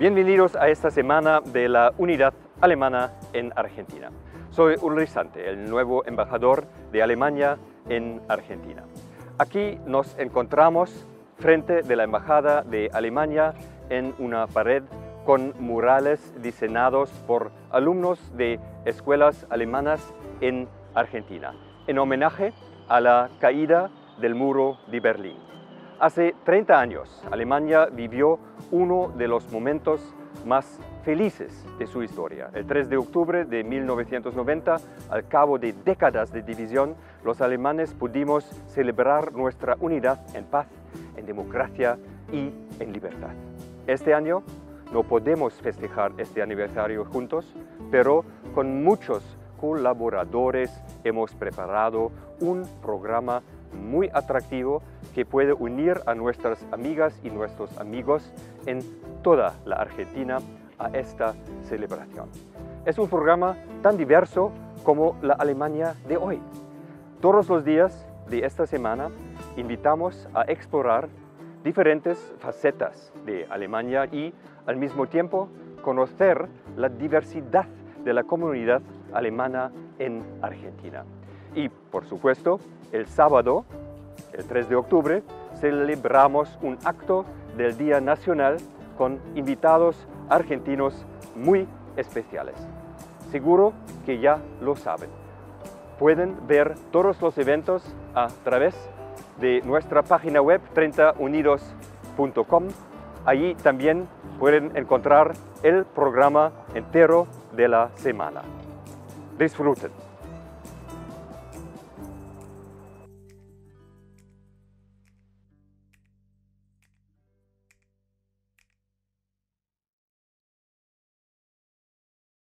Bienvenidos a esta semana de la Unidad Alemana en Argentina. Soy Ulrich Sante, el nuevo embajador de Alemania en Argentina. Aquí nos encontramos frente de la Embajada de Alemania en una pared con murales diseñados por alumnos de escuelas alemanas en Argentina, en homenaje a la caída del muro de Berlín. Hace 30 años, Alemania vivió uno de los momentos más felices de su historia. El 3 de octubre de 1990, al cabo de décadas de división, los alemanes pudimos celebrar nuestra unidad en paz, en democracia y en libertad. Este año no podemos festejar este aniversario juntos, pero con muchos colaboradores hemos preparado un programa muy atractivo que puede unir a nuestras amigas y nuestros amigos en toda la Argentina a esta celebración. Es un programa tan diverso como la Alemania de hoy. Todos los días de esta semana invitamos a explorar diferentes facetas de Alemania y al mismo tiempo conocer la diversidad de la comunidad alemana en Argentina. Y por supuesto, el sábado, el 3 de octubre, celebramos un acto del Día Nacional con invitados argentinos muy especiales. Seguro que ya lo saben. Pueden ver todos los eventos a través de nuestra página web 30unidos.com. Allí también pueden encontrar el programa entero de la semana. Disfruten.